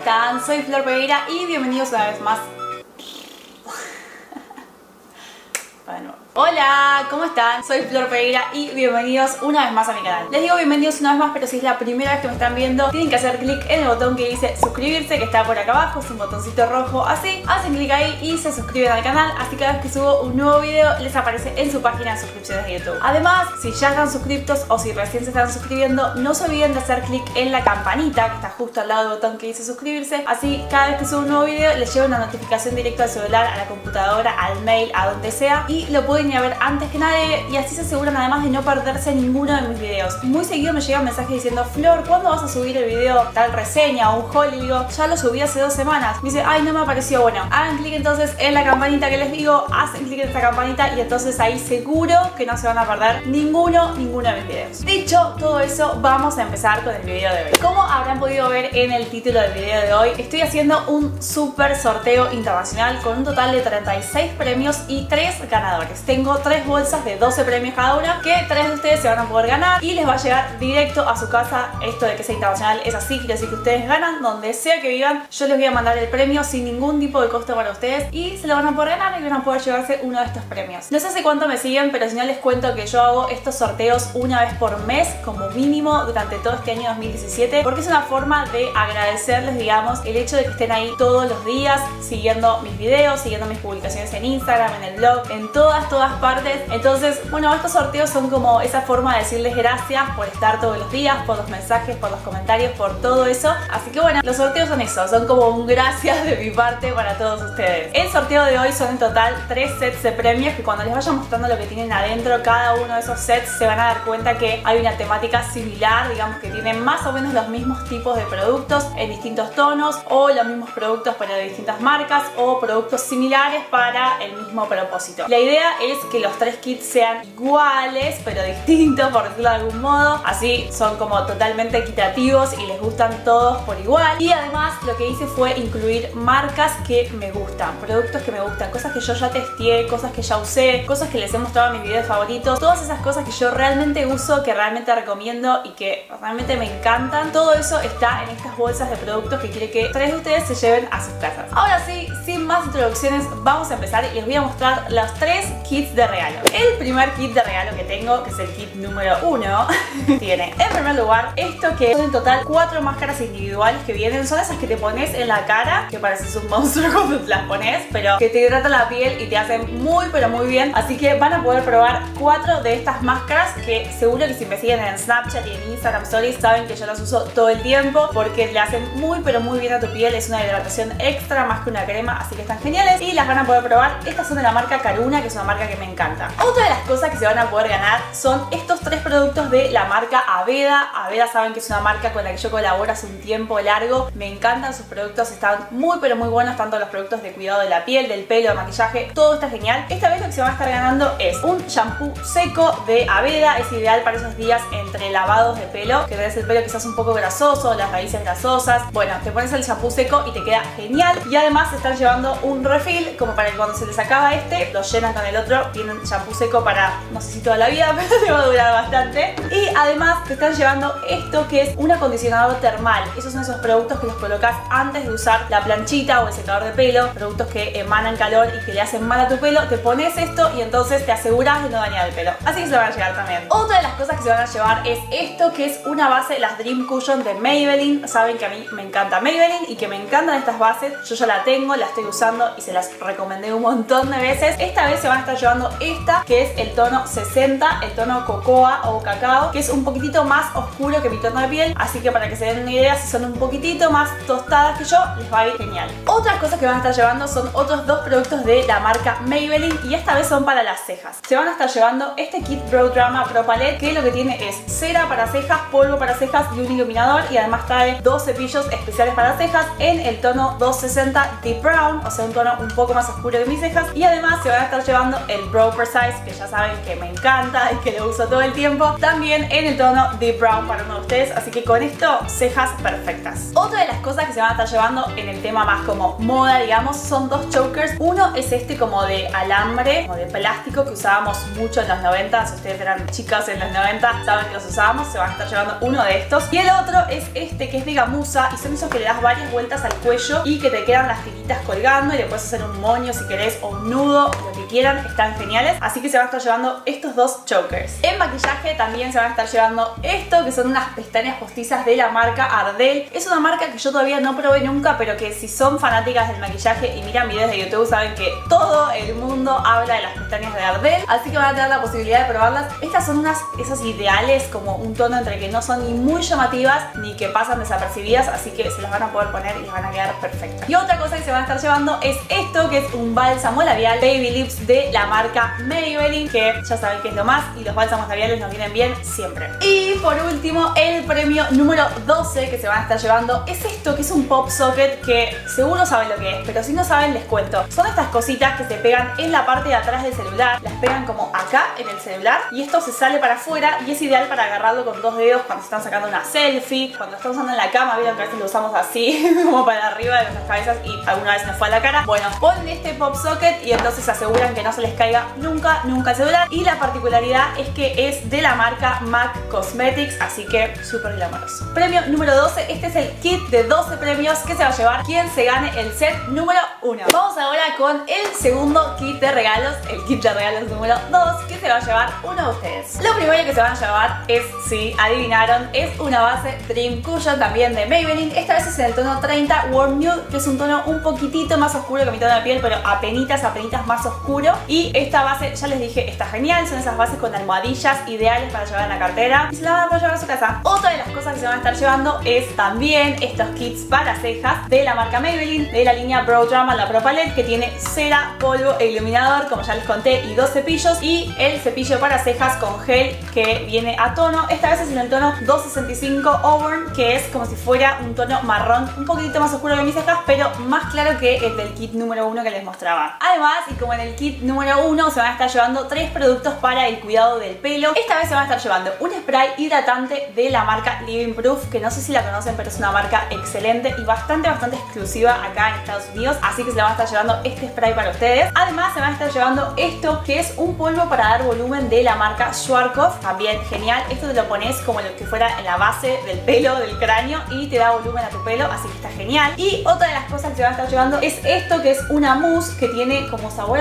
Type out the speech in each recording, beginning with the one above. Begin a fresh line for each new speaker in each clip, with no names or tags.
están? Soy Flor Pereira y bienvenidos una vez más. Bueno, Hola, ¿cómo están? Soy Flor Pereira y bienvenidos una vez más a mi canal. Les digo bienvenidos una vez más, pero si es la primera vez que me están viendo, tienen que hacer clic en el botón que dice suscribirse, que está por acá abajo, es un botoncito rojo así. Hacen clic ahí y se suscriben al canal, así cada vez que subo un nuevo video les aparece en su página de suscripciones de YouTube. Además, si ya están suscriptos o si recién se están suscribiendo, no se olviden de hacer clic en la campanita que está justo al lado del botón que dice suscribirse. Así, cada vez que subo un nuevo video, les lleva una notificación directa al celular, a la computadora, al mail, a donde sea y lo pueden ir a ver antes que nadie y así se aseguran además de no perderse ninguno de mis videos. Muy seguido me llega un mensaje diciendo Flor, ¿cuándo vas a subir el video tal reseña o un haul? Y digo, ya lo subí hace dos semanas. Me dice, ay, no me apareció. Bueno, hagan clic entonces en la campanita que les digo, hacen clic en esta campanita y entonces ahí seguro que no se van a perder ninguno, ninguno de mis videos. Dicho todo eso, vamos a empezar con el video de hoy. Como habrán podido ver en el título del video de hoy, estoy haciendo un super sorteo internacional con un total de 36 premios y 3 ganadores. Tengo tres bolsas de 12 premios cada una que tres de ustedes se van a poder ganar y les va a llegar directo a su casa. Esto de que sea internacional es así, quiere decir que ustedes ganan donde sea que vivan. Yo les voy a mandar el premio sin ningún tipo de costo para ustedes y se lo van a poder ganar y van a poder llevarse uno de estos premios. No sé hace cuánto me siguen, pero si no les cuento que yo hago estos sorteos una vez por mes como mínimo durante todo este año 2017 porque es una forma de agradecerles, digamos, el hecho de que estén ahí todos los días siguiendo mis videos, siguiendo mis publicaciones en Instagram, en el blog, en todas, todas partes entonces, bueno, estos sorteos son como esa forma de decirles gracias por estar todos los días, por los mensajes, por los comentarios, por todo eso. Así que bueno, los sorteos son eso, son como un gracias de mi parte para todos ustedes. El sorteo de hoy son en total tres sets de premios que cuando les vaya mostrando lo que tienen adentro, cada uno de esos sets se van a dar cuenta que hay una temática similar, digamos que tienen más o menos los mismos tipos de productos en distintos tonos o los mismos productos para distintas marcas o productos similares para el mismo propósito. La idea es que los tres kits sean iguales pero distintos por decirlo de algún modo. Así son como totalmente equitativos y les gustan todos por igual. Y además lo que hice fue incluir marcas que me gustan productos que me gustan, cosas que yo ya testé cosas que ya usé, cosas que les he mostrado en mis videos favoritos todas esas cosas que yo realmente uso, que realmente recomiendo y que realmente me encantan. Todo eso está en estas bolsas de productos que quiere que tres de ustedes se lleven a sus casas. Ahora sí, sin más introducciones vamos a empezar y les voy a mostrar los tres kits de regalo. El primer kit de regalo que tengo, que es el kit número uno, tiene en primer lugar esto que son en total cuatro máscaras individuales que vienen. Son esas que te pones en la cara, que pareces un monstruo cuando te las pones, pero que te hidratan la piel y te hacen muy pero muy bien. Así que van a poder probar cuatro de estas máscaras que seguro que si me siguen en Snapchat y en Instagram Stories saben que yo las uso todo el tiempo porque le hacen muy pero muy bien a tu piel. Es una hidratación extra más que una crema, así que están geniales y las van a poder probar. Estas son de la marca Karuna, que es una marca que me encanta. Otra de las cosas que se van a poder ganar son estos tres productos de la marca Aveda. Aveda saben que es una marca con la que yo colaboro hace un tiempo largo. Me encantan sus productos, están muy pero muy buenos, tanto los productos de cuidado de la piel, del pelo, de maquillaje, todo está genial. Esta vez lo que se van a estar ganando es un shampoo seco de Aveda, es ideal para esos días entre lavados de pelo, que tenés el pelo quizás un poco grasoso, las raíces grasosas. Bueno, te pones el shampoo seco y te queda genial. Y además están llevando un refill, como para que cuando se les acaba este, lo llenan con el otro, tienen shampoo seco para, no sé si toda la vida, pero te va a durar bastante. Y además te están llevando esto que es un acondicionador termal. Esos son esos productos que los colocas antes de usar la planchita o el secador de pelo, productos que emanan calor y que le hacen mal a tu pelo. Te pones esto y entonces te aseguras de no dañar el pelo. Así que se van a llegar también. Otra de las cosas que se van a llevar es esto que es una base, las Dream Cushion de Maybelline. Saben que a mí me encanta Maybelline y que me encantan estas bases. Yo ya la tengo, la estoy usando y se las recomendé un montón de veces. Esta vez se van a estar llevando esta que es el tono 60, el tono cocoa o cacao, que es un poquitito más oscuro que mi tono de piel, así que para que se den una idea, si son un poquitito más tostadas que yo, les va a ir genial. Otras cosas que van a estar llevando son otros dos productos de la marca Maybelline y esta vez son para las cejas. Se van a estar llevando este kit Brow Drama Pro Palette que lo que tiene es cera para cejas, polvo para cejas y un iluminador y además trae dos cepillos especiales para cejas en el tono 260 Deep Brown, o sea un tono un poco más oscuro que mis cejas y además se van a estar llevando el Brow Precise, que ya saben que me encanta y que lo uso todo el tiempo. También en el tono Deep Brown para uno de ustedes, así que con esto cejas perfectas. Otra de las cosas que se van a estar llevando en el tema más como moda, digamos, son dos chokers. Uno es este como de alambre, como de plástico que usábamos mucho en los 90. Si ustedes eran chicas en los 90, saben que los usábamos. Se van a estar llevando uno de estos. Y el otro es este que es de gamuza y son esos que le das varias vueltas al cuello y que te quedan las tiritas colgando y le puedes hacer un moño si querés o un nudo, quieran. Están geniales. Así que se van a estar llevando estos dos chokers. En maquillaje también se van a estar llevando esto que son unas pestañas postizas de la marca Ardell. Es una marca que yo todavía no probé nunca, pero que si son fanáticas del maquillaje y miran videos de YouTube saben que todo el mundo habla de las pestañas de Ardell, así que van a tener la posibilidad de probarlas. Estas son unas, esas ideales, como un tono entre que no son ni muy llamativas ni que pasan desapercibidas, así que se las van a poder poner y les van a quedar perfectas. Y otra cosa que se van a estar llevando es esto, que es un bálsamo labial Baby Lips de la marca Maybelline, que ya saben que es lo más y los bálsamos labiales nos vienen bien siempre. Y por último, el premio número 12 que se van a estar llevando es esto, que es un pop socket que seguro saben lo que es, pero si no saben les cuento. Son estas cositas que se pegan en la parte de atrás del celular, las pegan como acá en el celular y esto se sale para afuera y es ideal para agarrarlo con dos dedos cuando se están sacando una selfie, cuando están usando en la cama, vieron que a veces lo usamos así, como para arriba de nuestras cabezas y alguna vez nos fue a la cara. Bueno, ponen este pop socket y entonces aseguran que no se les caiga nunca, nunca el celular y la particularidad es que es de la marca MAC Cosmetics, así que súper glamoroso. Premio número 12, este es el kit de 12 premios que se va a llevar quien se gane el set número 1. Vamos ahora con el segundo kit de regalos, el kit de regalos número 2 que se va a llevar uno de ustedes. Lo primero que se van a llevar es, si adivinaron, es una base Dream Cushion también de Maybelline. Esta vez es en el tono 30 Warm Nude, que es un tono un poquitito más oscuro que mi tono de piel, pero apenitas, apenitas más oscuro. Y esta base, ya les dije, está genial. Son esas bases con almohadillas ideales para llevar en la cartera. Y se la van a llevar a su casa. Otra de las cosas que se van a estar llevando es también estos kits para cejas de la marca Maybelline, de la línea Brow Drama, la Pro Palette, que tiene cera, polvo e iluminador, como ya les conté, y dos cepillos. Y el cepillo para cejas con gel que viene a tono. Esta vez es en el tono 265 Auburn, que es como si fuera un tono marrón, un poquitito más oscuro que mis cejas, pero más claro que el del kit número 1 que les mostraba. Además, y como en el kit número 1 se van a estar llevando tres productos para el cuidado del pelo. Esta vez se van a estar llevando un spray hidratante de la marca Living Proof, que no sé si la conocen, pero es una marca excelente y bastante, bastante exclusiva acá en Estados Unidos. Así que se la van a estar llevando este spray para ustedes. Además, se van a estar llevando esto, que es un polvo para dar volumen de la marca Schwarzkopf. También genial. Esto te lo pones como lo que fuera en la base del pelo, del cráneo y te da volumen a tu pelo, así que está genial. Y otra de las cosas que se van a estar llevando es esto, que es una mousse que tiene como sabor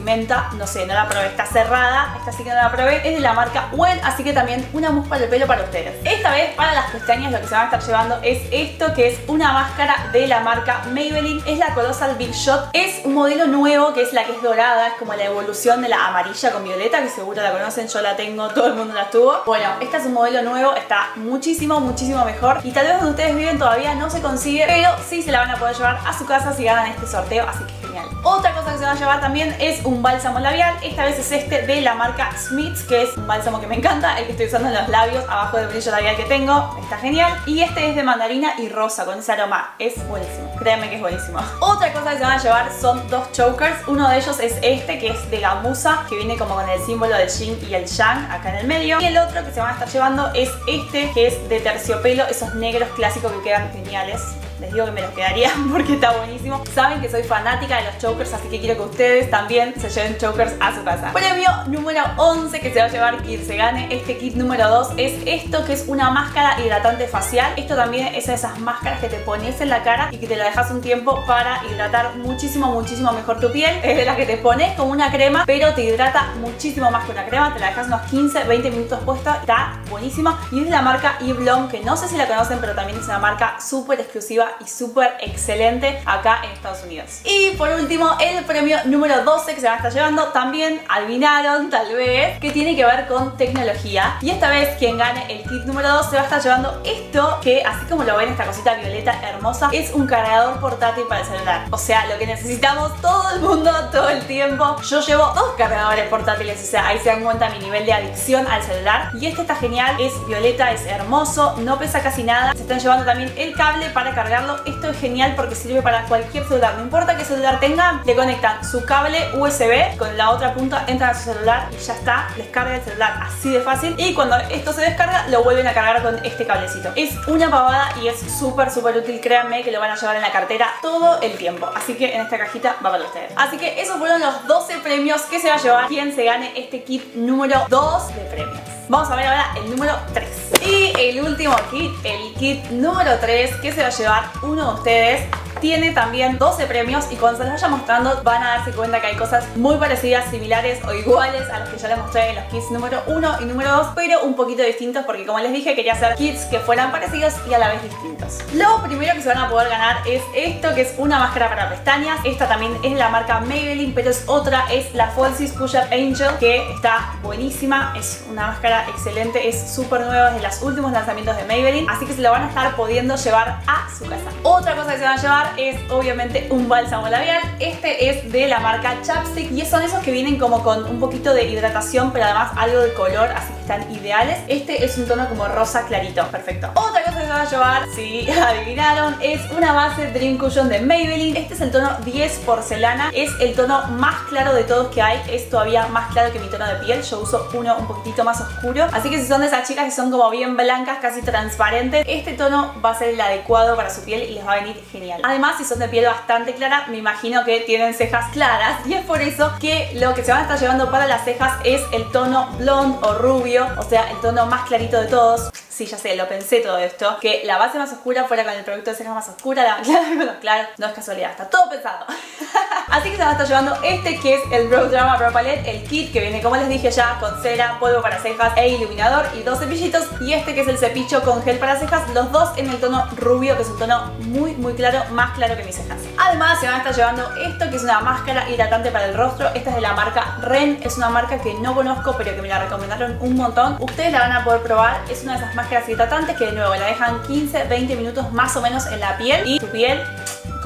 menta. No sé, no la probé, está cerrada. Esta sí que no la probé. Es de la marca Well, así que también una mousse para el pelo para ustedes. Esta vez para las pestañas lo que se van a estar llevando es esto, que es una máscara de la marca Maybelline. Es la Colossal Big Shot. Es un modelo nuevo que es la que es dorada, es como la evolución de la amarilla con violeta, que seguro la conocen, yo la tengo, todo el mundo la tuvo. Bueno, este es un modelo nuevo, está muchísimo, muchísimo mejor. Y tal vez donde ustedes viven todavía no se consigue, pero sí se la van a poder llevar a su casa si ganan este sorteo, así que genial. Otra cosa que se va a llevar también es un bálsamo labial. Esta vez es este de la marca Smiths, que es un bálsamo que me encanta, el que estoy usando en los labios, abajo del brillo labial que tengo. Está genial. Y este es de mandarina y rosa, con ese aroma. Es buenísimo. Créanme que es buenísimo. Otra cosa que se van a llevar son dos chokers. Uno de ellos es este, que es de gamuza, que viene como con el símbolo del yin y el yang acá en el medio. Y el otro que se van a estar llevando es este, que es de terciopelo, esos negros clásicos que quedan geniales. Les digo que me los quedaría porque está buenísimo. Saben que soy fanática de los chokers, así que quiero que ustedes también se lleven chokers a su casa. Premio número 11 que se va a llevar quien se gane este kit número 2 es esto que es una máscara hidratante facial. Esto también es de esas máscaras que te pones en la cara y que te la dejas un tiempo para hidratar muchísimo, muchísimo mejor tu piel. Es de las que te pones como una crema, pero te hidrata muchísimo más que una crema. Te la dejas unos 15, 20 minutos puesta. Está buenísima. Y es de la marca Eve que no sé si la conocen, pero también es una marca súper exclusiva y súper excelente acá en Estados Unidos. Y por último, el premio número 12 que se va a estar llevando, también adivinaron tal vez, que tiene que ver con tecnología. Y esta vez quien gane el kit número 2 se va a estar llevando esto, que así como lo ven, esta cosita violeta hermosa, es un cargador portátil para el celular. O sea, lo que necesitamos todo el mundo, todo el tiempo. Yo llevo dos cargadores portátiles, o sea, ahí se dan cuenta mi nivel de adicción al celular. Y este está genial, es violeta, es hermoso, no pesa casi nada. Se están llevando también el cable para cargar Esto es genial porque sirve para cualquier celular. No importa qué celular tengan, le conectan su cable USB con la otra punta, entran a su celular y ya está, les carga el celular así de fácil. Y cuando esto se descarga, lo vuelven a cargar con este cablecito. Es una pavada y es súper, súper útil. Créanme que lo van a llevar en la cartera todo el tiempo. Así que en esta cajita va para ustedes. Así que esos fueron los 12 premios que se va a llevar quien se gane este kit número 2 de premios. Vamos a ver ahora el número 3. Y el último kit, el kit número 3 que se va a llevar uno de ustedes tiene también 12 premios y cuando se los vaya mostrando van a darse cuenta que hay cosas muy parecidas, similares o iguales a las que ya les mostré en los kits número 1 y número 2, pero un poquito distintos porque como les dije quería hacer kits que fueran parecidos y a la vez distintos. Lo primero que se van a poder ganar es esto que es una máscara para pestañas. Esta también es la marca Maybelline, pero es otra, es la Falsies Push Up Angel que está buenísima, es una máscara excelente, es súper nueva, es de los últimos lanzamientos de Maybelline, así que se lo van a estar pudiendo llevar a su casa. Otra cosa que se van a llevar es obviamente un bálsamo labial. Este es de la marca Chapstick y son esos que vienen como con un poquito de hidratación pero además algo de color, así que están ideales. Este es un tono como rosa clarito, perfecto. Otra cosa que se va a llevar, si adivinaron, es una base Dream Cushion de Maybelline. Este es el tono 10 porcelana, es el tono más claro de todos que hay, es todavía más claro que mi tono de piel. Yo uso uno un poquitito más oscuro, así que si son de esas chicas que son como bien blancas, casi transparentes, este tono va a ser el adecuado para su piel y les va a venir genial. Además, si son de piel bastante clara, me imagino que tienen cejas claras y es por eso que lo que se van a estar llevando para las cejas es el tono blonde o rubio, o sea, el tono más clarito de todos. Sí, ya sé, lo pensé todo esto. Que la base más oscura fuera con el producto de cejas más oscura, la claro, claro, no es casualidad, está todo pensado. Así que se va a estar llevando este que es el Brow Drama Pro Palette, el kit que viene, como les dije ya, con cera, polvo para cejas e iluminador y dos cepillitos. Y este que es el cepillo con gel para cejas, los dos en el tono rubio, que es un tono muy, muy claro, más claro que mis cejas. Además se van a estar llevando esto que es una máscara hidratante para el rostro. Esta es de la marca Ren, es una marca que no conozco pero que me la recomendaron un montón. Ustedes la van a poder probar, es una de esas máscaras hidratantes que de nuevo la dejan 15-20 minutos más o menos en la piel y tu piel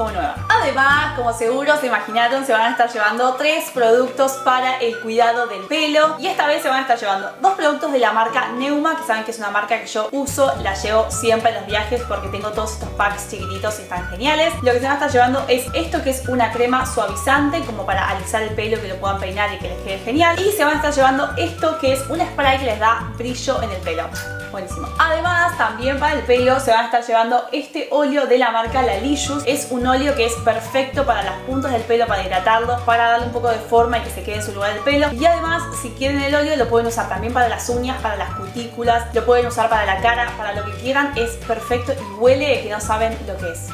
nueva. Además, como seguro se imaginaron, se van a estar llevando tres productos para el cuidado del pelo. Y esta vez se van a estar llevando dos productos de la marca Neuma, que saben que es una marca que yo uso, la llevo siempre en los viajes porque tengo todos estos packs chiquititos y están geniales. Lo que se van a estar llevando es esto que es una crema suavizante, como para alisar el pelo, que lo puedan peinar y que les quede genial. Y se van a estar llevando esto que es un spray que les da brillo en el pelo. Buenísimo. Además, también para el pelo se van a estar llevando este óleo de la marca La Licious. Es un óleo que es perfecto para las puntas del pelo, para hidratarlo, para darle un poco de forma y que se quede en su lugar el pelo. Y además, si quieren el óleo, lo pueden usar también para las uñas, para las cutículas, lo pueden usar para la cara, para lo que quieran. Es perfecto y huele que no saben lo que es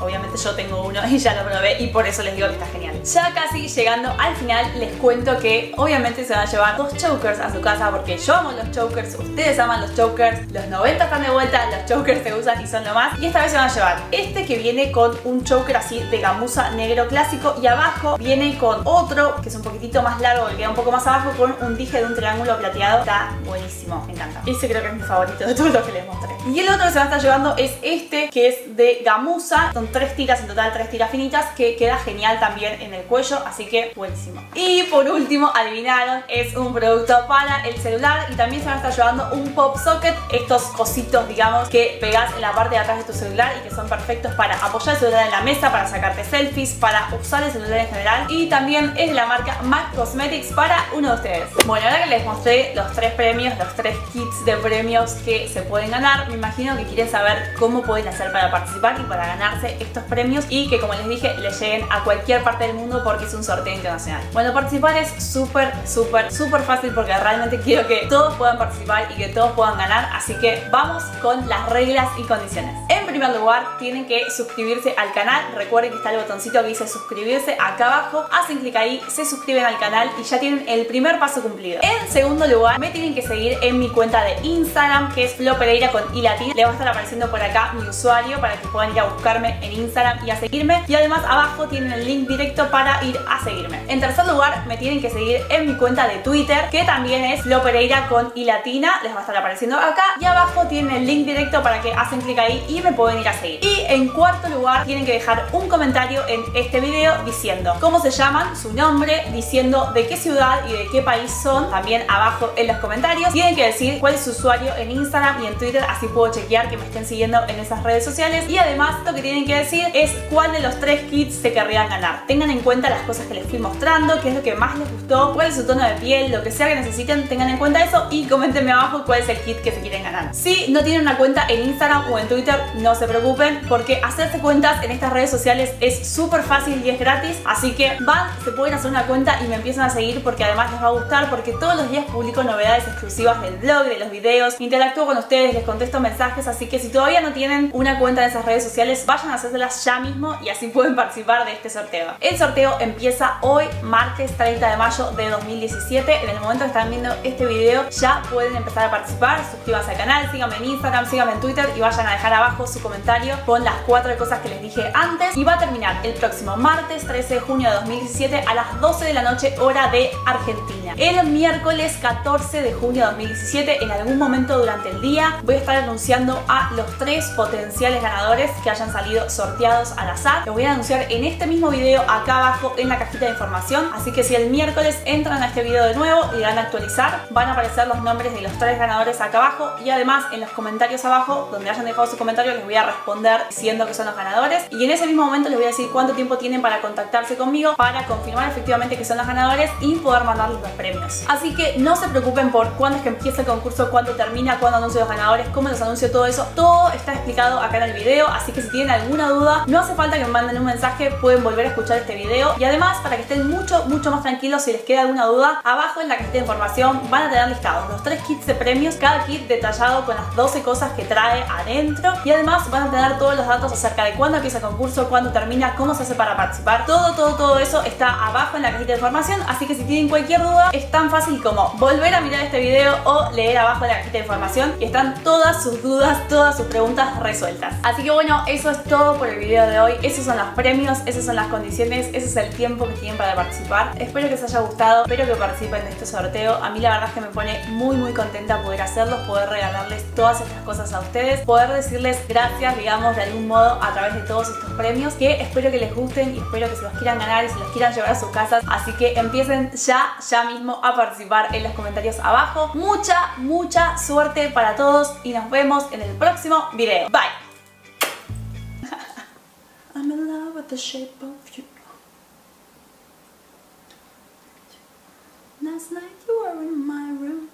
obviamente yo tengo uno y ya lo probé y por eso les digo que está genial. Ya casi llegando al final les cuento que obviamente se van a llevar dos chokers a su casa porque yo amo los chokers, ustedes aman los chokers, los 90 están de vuelta, los chokers se usan y son lo más. Y esta vez se van a llevar este que viene con un choker así de gamuza negro clásico y abajo viene con otro que es un poquitito más largo, que queda un poco más abajo con un dije de un triángulo plateado. Está buenísimo, me encanta. Ese creo que es mi favorito de todos los que les mostré. Y el otro que se va a estar llevando es este que es de gamuza son tres tiras en total, tres tiras finitas, que queda genial también en el cuello, así que buenísimo. Y por último, adivinaron, es un producto para el celular y también se van a estar llevando un pop socket, estos cositos, digamos, que pegas en la parte de atrás de tu celular y que son perfectos para apoyar el celular en la mesa, para sacarte selfies, para usar el celular en general. Y también es de la marca MAC Cosmetics para uno de ustedes. Bueno, ahora que les mostré los tres premios, los tres kits de premios que se pueden ganar, me imagino que quieren saber cómo pueden hacer para participar y para ganar estos premios y que como les dije les lleguen a cualquier parte del mundo porque es un sorteo internacional. Bueno, participar es súper, súper, súper fácil porque realmente quiero que todos puedan participar y que todos puedan ganar, así que vamos con las reglas y condiciones. Primer lugar, tienen que suscribirse al canal. Recuerden que está el botoncito que dice suscribirse acá abajo. Hacen clic ahí, se suscriben al canal y ya tienen el primer paso cumplido. En segundo lugar, me tienen que seguir en mi cuenta de Instagram, que es Flo Pereira con i latín. Le va a estar apareciendo por acá mi usuario para que puedan ir a buscar en Instagram y a seguirme. Y además abajo tienen el link directo para ir a seguirme. En tercer lugar, me tienen que seguir en mi cuenta de Twitter, que también es Flo Pereira con i latina. Les va a estar apareciendo acá. Y abajo tienen el link directo para que hacen clic ahí y me pueden ir a seguir. Y en cuarto lugar tienen que dejar un comentario en este video diciendo cómo se llaman, su nombre, diciendo de qué ciudad y de qué país son, también abajo en los comentarios. Tienen que decir cuál es su usuario en Instagram y en Twitter, así puedo chequear que me estén siguiendo en esas redes sociales. Y además lo que tienen que decir es cuál de los tres kits se querrían ganar. Tengan en cuenta las cosas que les fui mostrando, qué es lo que más les gustó, cuál es su tono de piel, lo que sea que necesiten, tengan en cuenta eso y comentenme abajo cuál es el kit que se quieren ganar. Si no tienen una cuenta en Instagram o en Twitter, no se preocupen porque hacerse cuentas en estas redes sociales es súper fácil y es gratis, así que van, se pueden hacer una cuenta y me empiezan a seguir porque además les va a gustar porque todos los días publico novedades exclusivas del blog, de los videos, interactúo con ustedes, les contesto mensajes, así que si todavía no tienen una cuenta en esas redes sociales, vayan a hacérselas ya mismo y así pueden participar de este sorteo. El sorteo empieza hoy, martes 30 de mayo de 2017. En el momento que están viendo este video ya pueden empezar a participar, suscríbanse al canal, síganme en Instagram, síganme en Twitter y vayan a dejar abajo su comentario con las cuatro cosas que les dije antes. Y va a terminar el próximo martes 13 de junio de 2017 a las 12 de la noche hora de Argentina. El miércoles 14 de junio de 2017, en algún momento durante el día, voy a estar anunciando a los tres potenciales ganadores que hayan salido sorteados al azar. Lo voy a anunciar en este mismo video acá abajo en la cajita de información. Así que si el miércoles entran a este video de nuevo y dan a actualizar, van a aparecer los nombres de los tres ganadores acá abajo y además en los comentarios abajo, donde hayan dejado su comentario, les voy a responder diciendo que son los ganadores. Y en ese mismo momento les voy a decir cuánto tiempo tienen para contactarse conmigo para confirmar efectivamente que son los ganadores y poder mandarles los premios. Así que no se preocupen por cuándo es que empieza el concurso, cuándo termina, cuándo anuncio los ganadores, cómo los anuncio, todo eso. Todo está explicado acá en el video, así que si tienen alguna duda, no hace falta que me manden un mensaje, pueden volver a escuchar este video. Y además, para que estén mucho, mucho más tranquilos, si les queda alguna duda, abajo en la cajita de información van a tener listados los tres kits de premios, cada kit detallado con las 12 cosas que trae adentro. Y además van a tener todos los datos acerca de cuándo empieza el concurso, cuándo termina, cómo se hace para participar. Todo, todo, todo eso está abajo en la cajita de información, así que si tienen cualquier duda, es tan fácil como volver a mirar este video o leer abajo en la cajita de información y están todas sus dudas, todas sus preguntas resueltas. Así que bueno, eso es todo por el video de hoy. Esos son los premios, esas son las condiciones, ese es el tiempo que tienen para participar. Espero que les haya gustado, espero que participen de este sorteo. A mí la verdad es que me pone muy muy contenta poder hacerlos, poder regalarles todas estas cosas a ustedes, poder decirles gracias, digamos, de algún modo a través de todos estos premios que espero que les gusten y espero que se los quieran ganar y se los quieran llevar a sus casas. Así que empiecen ya, ya mismo a participar en los comentarios abajo. Mucha, mucha suerte para todos y nos vemos en el próximo video. Bye! The shape of you. Last night you were in my room.